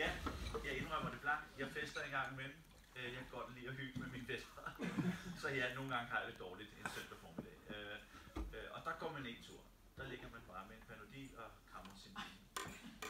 ja, jeg indrømmer det blankt. Jeg fester en gang imellem. Øh, jeg kan godt lide at hygge med mine venner. Så ja, nogle gange har jeg det dårligt en søndag formiddag. Øh, øh, og der går man en tur. Der ligger